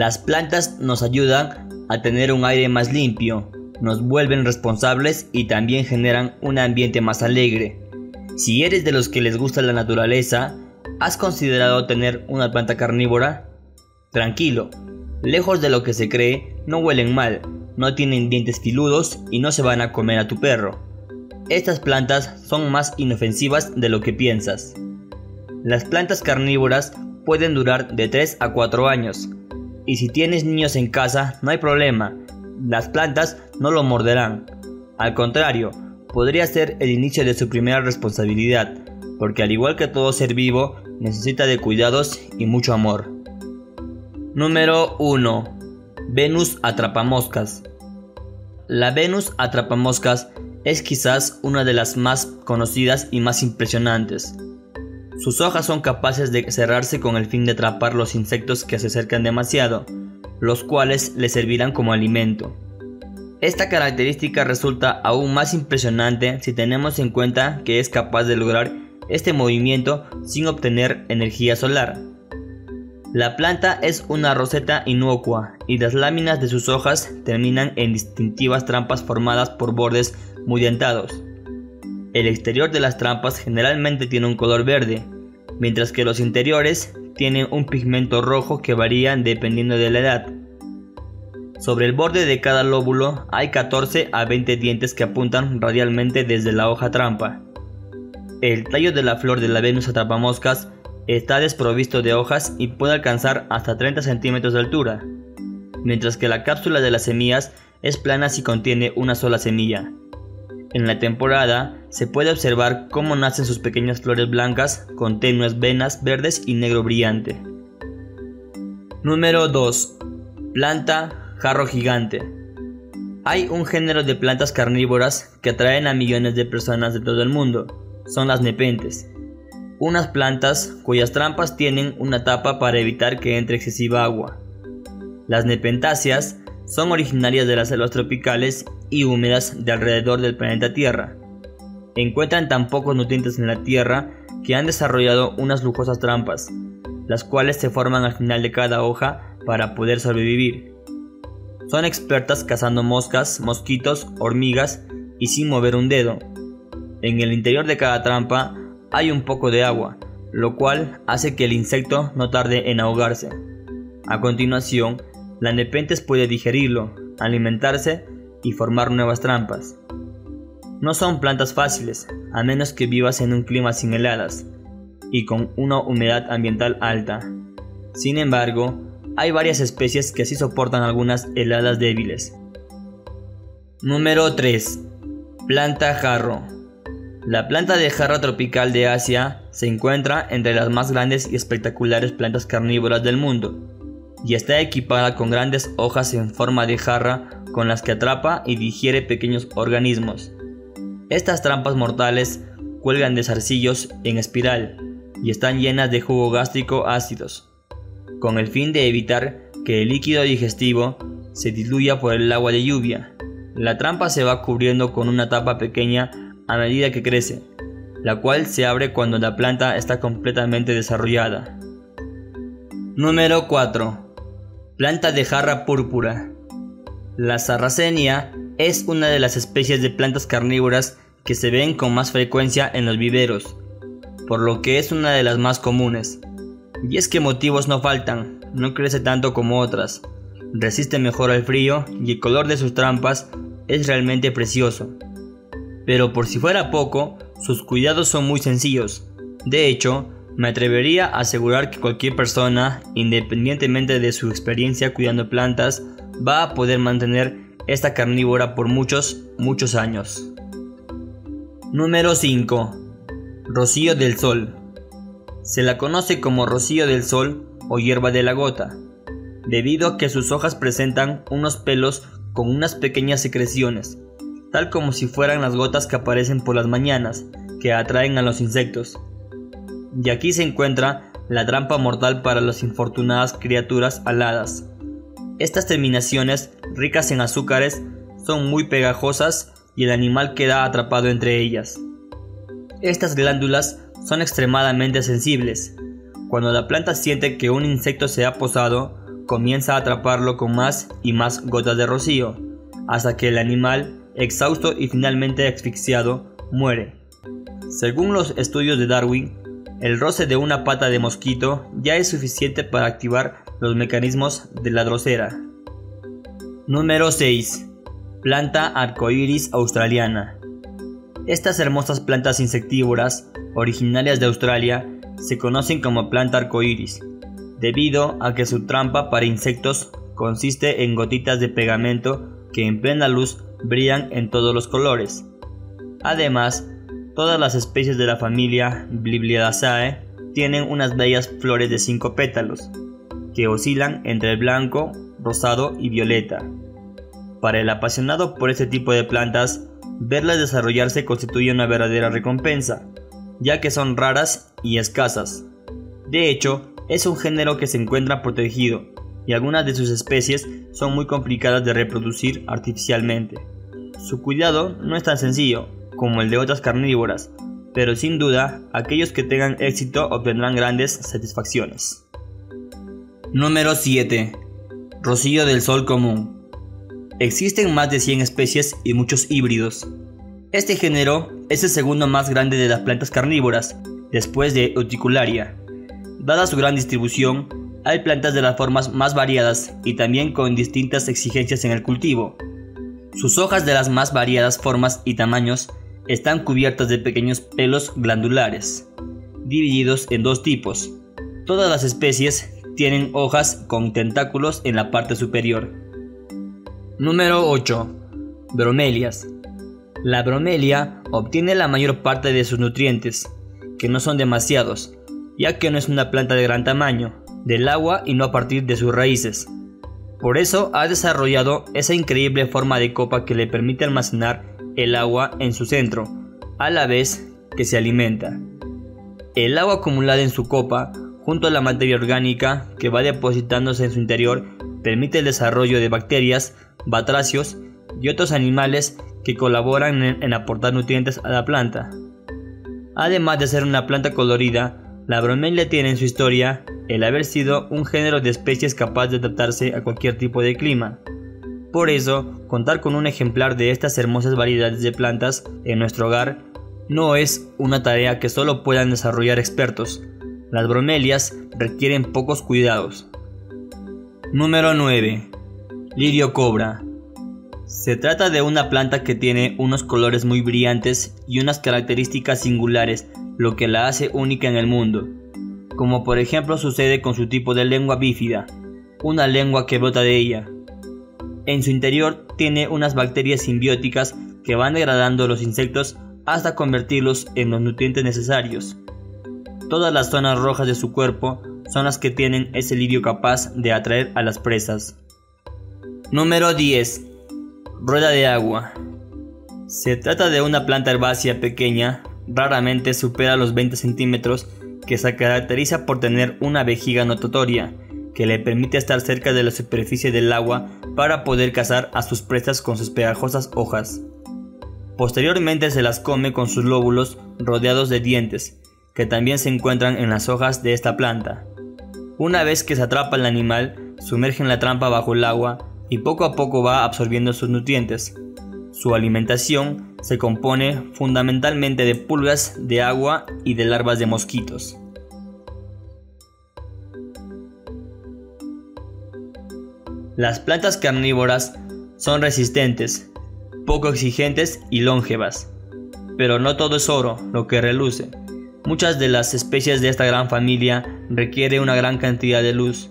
Las plantas nos ayudan a tener un aire más limpio, nos vuelven responsables y también generan un ambiente más alegre. Si eres de los que les gusta la naturaleza, ¿has considerado tener una planta carnívora? Tranquilo, lejos de lo que se cree, no huelen mal, no tienen dientes filudos y no se van a comer a tu perro. Estas plantas son más inofensivas de lo que piensas. Las plantas carnívoras pueden durar de 3 a 4 años, y si tienes niños en casa no hay problema, las plantas no lo morderán. Al contrario, podría ser el inicio de su primera responsabilidad, porque al igual que todo ser vivo, necesita de cuidados y mucho amor. Número 1. Venus atrapamoscas. La Venus atrapamoscas es quizás una de las más conocidas y más impresionantes. Sus hojas son capaces de cerrarse con el fin de atrapar los insectos que se acercan demasiado, los cuales le servirán como alimento. Esta característica resulta aún más impresionante si tenemos en cuenta que es capaz de lograr este movimiento sin obtener energía solar. La planta es una roseta inocua y las láminas de sus hojas terminan en distintivas trampas formadas por bordes muy dentados. El exterior de las trampas generalmente tiene un color verde, mientras que los interiores tienen un pigmento rojo que varía dependiendo de la edad. Sobre el borde de cada lóbulo hay 14 a 20 dientes que apuntan radialmente desde la hoja trampa. El tallo de la flor de la Venus atrapamoscas está desprovisto de hojas y puede alcanzar hasta 30 centímetros de altura, mientras que la cápsula de las semillas es plana si contiene una sola semilla. En la temporada se puede observar cómo nacen sus pequeñas flores blancas con tenues venas verdes y negro brillante. Número 2. Planta jarro gigante. Hay un género de plantas carnívoras que atraen a millones de personas de todo el mundo. Son las nepentes. Unas plantas cuyas trampas tienen una tapa para evitar que entre excesiva agua. Las nepentáceas son originarias de las selvas tropicales y húmedas de alrededor del planeta Tierra. Encuentran tan pocos nutrientes en la Tierra que han desarrollado unas lujosas trampas, las cuales se forman al final de cada hoja para poder sobrevivir. Son expertas cazando moscas, mosquitos, hormigas y sin mover un dedo. En el interior de cada trampa hay un poco de agua, lo cual hace que el insecto no tarde en ahogarse. A continuación, la nepentes puede digerirlo, alimentarse y formar nuevas trampas. No son plantas fáciles, a menos que vivas en un clima sin heladas y con una humedad ambiental alta. Sin embargo, hay varias especies que sí soportan algunas heladas débiles. Número 3. Planta jarro. La planta de jarro tropical de Asia se encuentra entre las más grandes y espectaculares plantas carnívoras del mundo y está equipada con grandes hojas en forma de jarra con las que atrapa y digiere pequeños organismos. Estas trampas mortales cuelgan de zarcillos en espiral y están llenas de jugo gástrico ácidos, con el fin de evitar que el líquido digestivo se diluya por el agua de lluvia. La trampa se va cubriendo con una tapa pequeña a medida que crece, la cual se abre cuando la planta está completamente desarrollada. Número 4. Planta de jarra púrpura. La sarracenia es una de las especies de plantas carnívoras que se ven con más frecuencia en los viveros, por lo que es una de las más comunes. Y es que motivos no faltan, no crece tanto como otras, resiste mejor al frío y el color de sus trampas es realmente precioso. Pero por si fuera poco, sus cuidados son muy sencillos. De hecho, me atrevería a asegurar que cualquier persona, independientemente de su experiencia cuidando plantas, va a poder mantener esta carnívora por muchos, muchos años. Número 5. Rocío del Sol. Se la conoce como rocío del sol o hierba de la gota, debido a que sus hojas presentan unos pelos con unas pequeñas secreciones, tal como si fueran las gotas que aparecen por las mañanas, que atraen a los insectos y aquí se encuentra la trampa mortal para las infortunadas criaturas aladas. Estas terminaciones, ricas en azúcares, son muy pegajosas y el animal queda atrapado entre ellas. Estas glándulas son extremadamente sensibles. Cuando la planta siente que un insecto se ha posado, comienza a atraparlo con más y más gotas de rocío, hasta que el animal, exhausto y finalmente asfixiado, muere. Según los estudios de Darwin, el roce de una pata de mosquito ya es suficiente para activar los mecanismos de la drosera. Número 6. Planta arcoíris australiana. Estas hermosas plantas insectívoras, originarias de Australia, se conocen como planta arcoíris, debido a que su trampa para insectos consiste en gotitas de pegamento que en plena luz brillan en todos los colores. Además, todas las especies de la familia Bibliadaceae tienen unas bellas flores de cinco pétalos, que oscilan entre el blanco, rosado y violeta. Para el apasionado por este tipo de plantas, verlas desarrollarse constituye una verdadera recompensa, ya que son raras y escasas. De hecho, es un género que se encuentra protegido y algunas de sus especies son muy complicadas de reproducir artificialmente. Su cuidado no es tan sencillo como el de otras carnívoras, pero sin duda aquellos que tengan éxito obtendrán grandes satisfacciones. Número 7. Rocío del Sol común. Existen más de 100 especies y muchos híbridos. Este género es el segundo más grande de las plantas carnívoras, después de Utricularia. Dada su gran distribución, hay plantas de las formas más variadas y también con distintas exigencias en el cultivo. Sus hojas de las más variadas formas y tamaños están cubiertas de pequeños pelos glandulares, divididos en dos tipos. Todas las especies tienen hojas con tentáculos en la parte superior. Número 8. Bromelias. La bromelia obtiene la mayor parte de sus nutrientes, que no son demasiados, ya que no es una planta de gran tamaño, del agua y no a partir de sus raíces. Por eso ha desarrollado esa increíble forma de copa que le permite almacenar el agua en su centro, a la vez que se alimenta. El agua acumulada en su copa, junto a la materia orgánica que va depositándose en su interior, permite el desarrollo de bacterias, batracios y otros animales que colaboran en, en aportar nutrientes a la planta. Además de ser una planta colorida, la bromelia tiene en su historia el haber sido un género de especies capaz de adaptarse a cualquier tipo de clima. Por eso, contar con un ejemplar de estas hermosas variedades de plantas en nuestro hogar no es una tarea que solo puedan desarrollar expertos. Las bromelias requieren pocos cuidados. Número 9. Lirio cobra. Se trata de una planta que tiene unos colores muy brillantes y unas características singulares lo que la hace única en el mundo, como por ejemplo sucede con su tipo de lengua bífida, una lengua que brota de ella. En su interior tiene unas bacterias simbióticas que van degradando los insectos hasta convertirlos en los nutrientes necesarios. Todas las zonas rojas de su cuerpo son las que tienen ese lirio capaz de atraer a las presas. Número 10. Rueda de agua. Se trata de una planta herbácea pequeña raramente supera los 20 centímetros, que se caracteriza por tener una vejiga notatoria, que le permite estar cerca de la superficie del agua para poder cazar a sus presas con sus pegajosas hojas. Posteriormente se las come con sus lóbulos rodeados de dientes, que también se encuentran en las hojas de esta planta. Una vez que se atrapa el animal, sumergen la trampa bajo el agua y poco a poco va absorbiendo sus nutrientes, su alimentación se compone fundamentalmente de pulgas de agua y de larvas de mosquitos. Las plantas carnívoras son resistentes, poco exigentes y longevas. Pero no todo es oro lo que reluce. Muchas de las especies de esta gran familia requieren una gran cantidad de luz.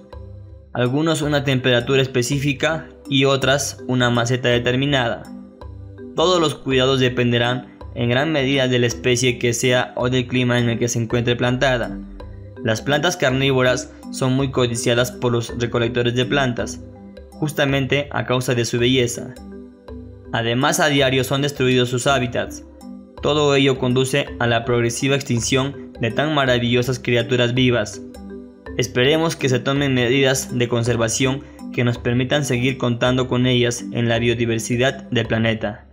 Algunos una temperatura específica y otras una maceta determinada. Todos los cuidados dependerán en gran medida de la especie que sea o del clima en el que se encuentre plantada. Las plantas carnívoras son muy codiciadas por los recolectores de plantas, justamente a causa de su belleza. Además, a diario son destruidos sus hábitats. Todo ello conduce a la progresiva extinción de tan maravillosas criaturas vivas. Esperemos que se tomen medidas de conservación que nos permitan seguir contando con ellas en la biodiversidad del planeta.